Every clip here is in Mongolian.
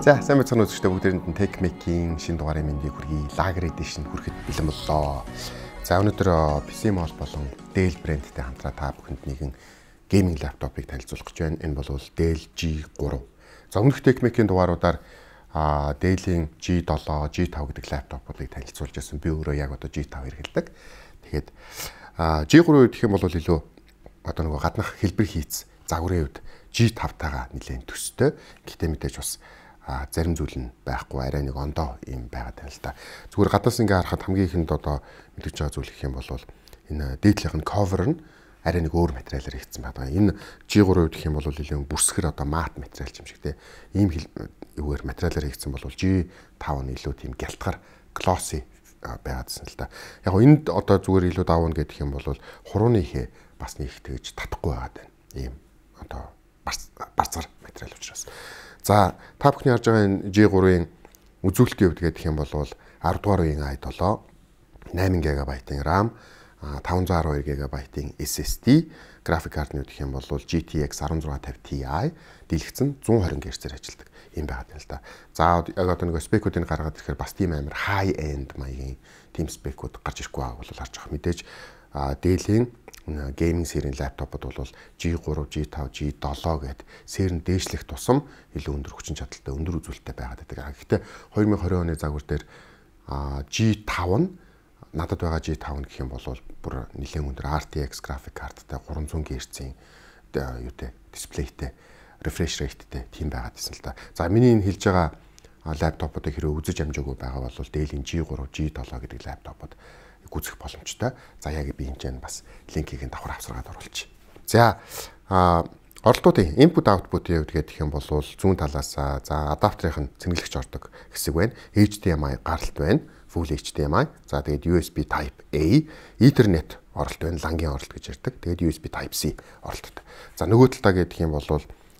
За сайн мэцхан үзэгчдээ бүгдээрэнд нь Tech Making шинэ дугаарын мэндийг хүргэе. Lager Edition хүрэхэд бэлэн боллоо. За өнөөдөр PC Mall болон Dell брэндтэй хамтраа та бүхэнд нэгэн гейминг лаптопыг танилцуулах гэж байна. Энэ бол Dell G3. За өмнөх Tech Making дугааруудаар а Dell-ийн G7, G5 гэдэг лаптопуудыг танилцуулж байсан. Би өөрөө яг одоо G5 хэрэглэдэг. Тэгэхээр G3 гэх юм бол илүү одоо нөгөө гаднах хэлбэр хийц загварын үед G5-тайгаа нэлээд төстэй. Гэхдээ мэдээж бас зарим зүйл нь байхгүй арай нэг ондоо юм байгаад байна л да. Зүгээр гадаас ингээ харахад хамгийн ихэнд одоо мэдээж байгаа зүйл гэх юм бол энэ дээдлийнх нь cover нь арай нэг өөр материалаар хийгдсэн байдаг. Энэ G3 гэх юм бол илүү бүрсгэр одоо мат материал юм шиг те. Ийм юугаар материалаар хийгдсэн бол G5 нь илүү тийм гялтгар glossy байгаадсэн л да. Яг гоо энд одоо зүгээр илүү давна гэдэг юм бол хурууны ихэ бас нэг тэгж татахгүй байгаад байна. Ийм одоо барцар материал учраас. За та бүхний харж байгаа энэ G3-ын үзүүлэлтийн хувьд гэх юм бол 10 дугаар үеийн i7 8 ГБ-ийн RAM 512 ГБ-ийн SSD график картны гэх юм бол GTX 1650 Ti дийлэгцэн 120 Гц-ээр ажилладаг юм байгаад байна л да. За яг одоо нэг спекүүдийг гаргаад ирэхээр бас тийм амар high end маягийн team спекүүд гарч ирэхгүй байгааг бол харж байгаа. Мэдээж Dell-ийн гейминг серийн лаптопууд бол G3, G5, G7 гэд сэрн дээшлэх тусам илүү өндөр хүчин чадалтай, өндөр үзүүлэлттэй байгаад байдаг. Гэхдээ 2020 оны загвар дээр G5 нь надад байгаа G5 нь гэх юм бол бүр нэлээд өндөр RTX график карттай 300 Гц-ийн юутэй дисплейтэй refresh rateтэй тийм байгаад байсан л да. За миний энэ хэлж байгаа лаптопуудыг хэрэг үзэж амжаагүй байгаа бол Dell-ийн G3, G7 гэдэг лаптопууд гүцэх боломжтой. За яг би хэмжээнд бас линкийг нь давхар авсаргаад оруулчих. За оролтуудын input output-ийн хувьд гэх юм бол зүүн талаас за адаптерын цэнгэлэгч ордог хэсэг байна. HDMI гаралт байна. Full HDMI. За тэгээд USB Type A, Ethernet оролт байна. Лангийн оролт гэж ярьдаг. Тэгээд USB Type C оролттой. За нөгөө талдаа гэх юм бол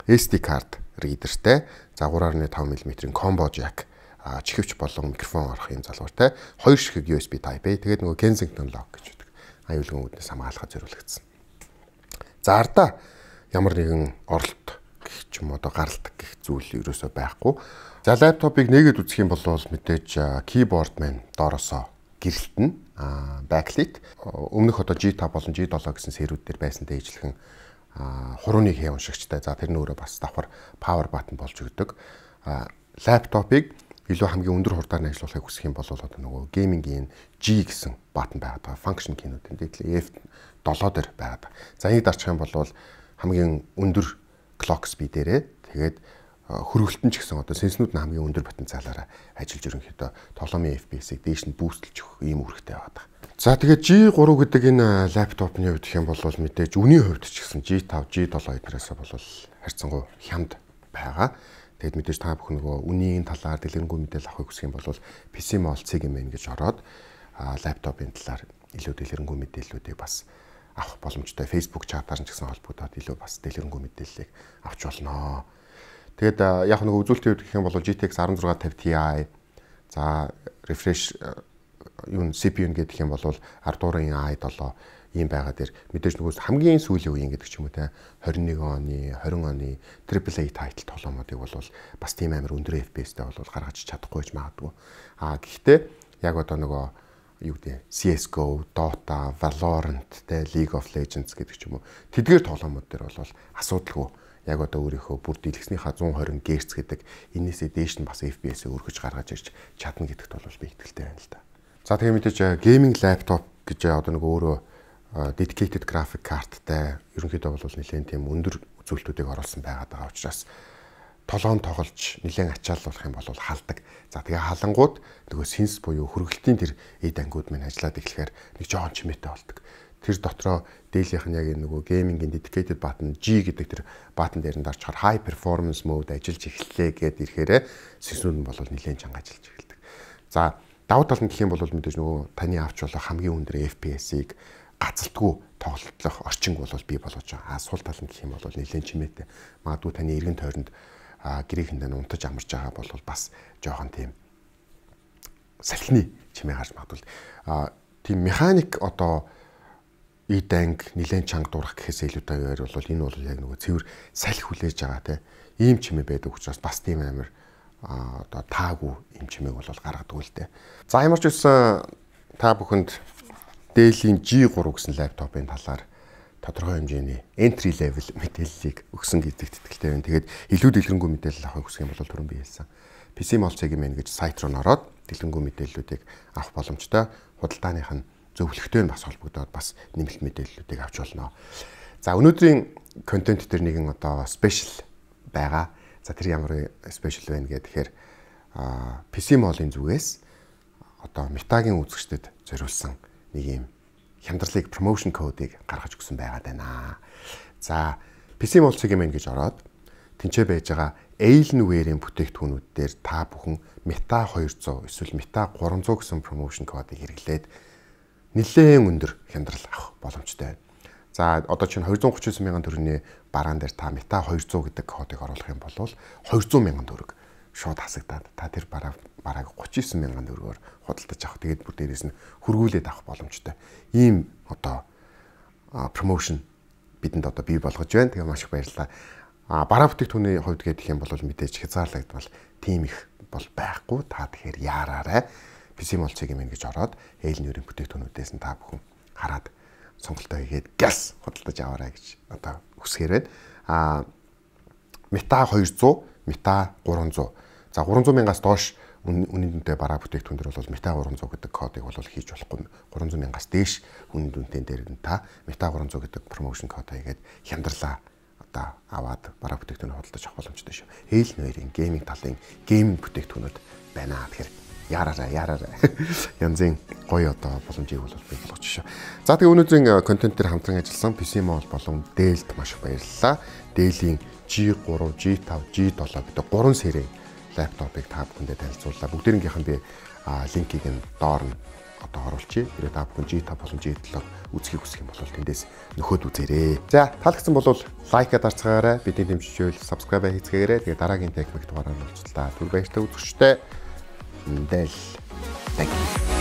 SD card readerтэй. За 3.5 мм-ийн combo jack чихвч болон микрофон орох юм залгууртай хоёр ширхэг USB Type A тэгээд нөгөө Kensington lock гэж үүдэг. Аюулгүй үүднээс хамгаалахад зориулагдсан. За ардаа ямар нэгэн оролт гэх ч юм одоо гаралт гэх зүйл ерөөсөө байхгүй. За лаптопыг нэгэд үзэх юм бол мэдээж keyboard маань доороосоо гэрэлтэн backlit өмнөх одоо G5 болон G7 гэсэн сэрүүд дээр байсан дээжлэхэн хурууны хээ уншигчтай. За тэр нь өөрөө бас давхар power button болж өгдөг. лаптопыг илүү хамгийн өндөр хурдаар ажиллахыг хүсэх юм бол одоо нөгөө геймингийн G гэсэн баттон байгаад байгаа. Function keyнүүд энэ F7 дээр байгаад байгаа. За энийг дарчих юм бол хамгийн өндөр clock speed-ээрээ тэгээд хөргөлтөн ч гэсэн одоо сенснүүд нь хамгийн өндөр потенциалаараа ажиллаж ерөнхийдөө тоглоомын FPS-ийг дээш нь бүүстлж өгөх ийм үүрэгтэй байгаа. За тэгээд G3 гэдэг энэ лаптопны хувьд юм бол мэдээж үнийн хувьд ч гэсэн G5, G7 эднээс бол харьцангуй хямд байгаа. Тэгэд мэдээж та бүхэн нөгөө үнийн талаар дэлгэрэнгүй мэдээлэл авахыг хүсэх юм бол PC Mall CGM гэж ороод лаптопын талаар илүү дэлгэрэнгүй мэдээллүүдийг бас авах боломжтой. Facebook чатаар ч гэсэн холбогдоод илүү бас дэлгэрэнгүй мэдээллийг авч болно. Тэгэд яг нэг үзүүлэлтийн үед гэх юм бол GTX 1650 Ti за refresh юу CPU гэдэг юм бол 10 дуурайн i7 ийм байгаа дээр мэдээж нөгөө хамгийн сүүлийн үеийн гэдэг ч юм уу те 21 оны 20 оны AAA title тоглоомуудыг бол бас тийм амар өндөр FPS-тэй бол гаргаж чадахгүй ч магадгүй. А гэхдээ яг одоо нөгөө юу гэдэг CS:GO, Dota, Valorant те League of Legends гэдэг ч юм уу тэдгээр тоглоомууд дээр бол асуудалгүй яг одоо өөрийнхөө бүр дэлгэснийхаа 120 Гц гэдэг энээсээ дээш нь бас FPS-ийг өргөж гаргаж ирж чадна гэдэгт бол би итгэлтэй байна л да. За тэгээ мэдээж гейминг лаптоп гэж одоо нэг өөрөө dedicated graphic cardтай ерөнхийдөө бол нэлээд тийм өндөр үзүүлэлтүүдийг оруулсан байгаад байгаа учраас толгоон тоглож нэлээд ачааллуулах юм бол халдаг. За тэгээ халангууд нөгөө синс буюу хөргөлтийн тэр эд ангууд минь ажиллаад эхлэхээр нэг жоон чимээтэй болдог. Тэр дотроо дээлийнх нь яг нөгөө геймингийн dedicated button G гэдэг тэр button дээр нь дарчаар high performance mode ажиллаж эхэллээ гэд ирэхээр синснүүд нь бол нэлээд чанга ажиллаж эхэлдэг. За давуу тал нь гэх юм бол мэдээж нөгөө таны авч болох хамгийн өндөр FPS-ийг гацалтгүй тоглох орчин бол бий болгож байгаа. А сул тал нь гэх юм бол нэлээд чимээтэй. Магадгүй таны эргэн тойронд гэрээхэндээ унтаж амарч байгаа бол бас жоохон тийм салхины чимээ гарч магадгүй. А тийм механик одоо иданг нэлээд чанга дурах гэхээс илүүтэйгээр бол энэ бол яг нөгөө цэвэр салхи хүлээж байгаа те ийм чимээ байдаг учраас бас тийм амар одоо таагүй юм чимээг бол гаргадаг л дээ. За ямар ч үсэн та бүхэнд Dell-ийн G3 гэсэн лаптопын талаар тодорхой хэмжээний entry level мэдээллийг өгсөн гэдэгт итгэлтэй байна. Тэгээд илүү дэлгэрэнгүй мэдээлэл авахыг хүсэх юм бол түрүүн би хэлсэн. PC Mall-ыг мэн гэж сайт руу ороод дэлгэрэнгүй мэдээллүүдийг авах боломжтой. Худалдааных нь зөвлөгтэй нь бас холбогдоод бас нэмэлт мэдээллүүдийг авч болно. За өнөөдрийн контент дээр нэгэн одоо спешиал байгаа. За тэр ямар спешиал вэ гэхээр PC Mall-ын зүгээс одоо метагийн үзэгчдэд зориулсан нэг юм хямдралыг промошн кодыг гаргаж өгсөн байгаад байна. За PC Mall-ийн гэж ороод тэнцээ байж байгаа Alienware-ийн бүтээгдэхүүнүүд дээр та бүхэн Meta 200 эсвэл Meta 300 гэсэн промошн кодыг хэрэглээд нэлээд өндөр хямдрал авах боломжтой байна. За одоо чинь 239 мянган төгрөгийн бараан дээр та Meta 200 гэдэг кодыг оруулах юм бол 200 мянган төгрөг шууд хасагдаад та тэр бараа барааг 39 мянган төгрөгөөр худалдаж авах. Тэгээд бүр дээрээс нь хөргүүлээд авах боломжтой. Ийм одоо промошн бидэнд одоо бий болгож байна. Тэгээ маш их баярлалаа. А бараа бүтээгдэхүүний хувьд гэх юм бол мэдээж хязгаарлагдмал тийм их бол байхгүй. Та тэгэхээр яараарай. PC молцыг юм гэж ороод эйл нэрийн бүтээгдэхүүнүүдээс нь та бүхэн хараад сонголтоо хийгээд газ худалдаж аваарай гэж одоо хүсгээр байна. А Мета 200, Мета 300. За 300 мянгаас доош үнийн дүнтэй бараа бүтээгдэхүүн дээр бол Мета 300 гэдэг кодыг бол хийж болохгүй 300 мянгаас дээш үнийн дүнтэй дээр нь та Мета 300 гэдэг промошн код хийгээд хямдрлаа одоо аваад бараа бүтээгдэхүүн худалдаж авах боломжтой шүү. Хейл нэрийн гейминг талын гейминг бүтээгдэхүүнүүд байна. Тэгэхээр яраарай яраарай. Янзын гоё одоо боломжийг бол бий болгож шүү. За тэгээ өнөөдрийн контент дээр хамтран ажилласан PC Mall болон Dell-д маш их баярлалаа. Dell-ийн G3, G5, G7 гэдэг гурван сэрийн лаптопыг та бүхэндээ танилцууллаа. Бүгдээрнгийнх нь би линкийг нь доор нь одоо оруулчихъя. Тэгээд та бүхэн G5 болон G7 үзхийг хүсэх юм бол тэндээс нөхөд үзээрэй. За таалагдсан бол лайк дарцгаарай. Бидний дэмжижүүл subscribe хийцгээгээрэй. Тэгээд дараагийн техник дугаараар уулзлаа. Түр баяртай үзэгчтэй. This. Thank you.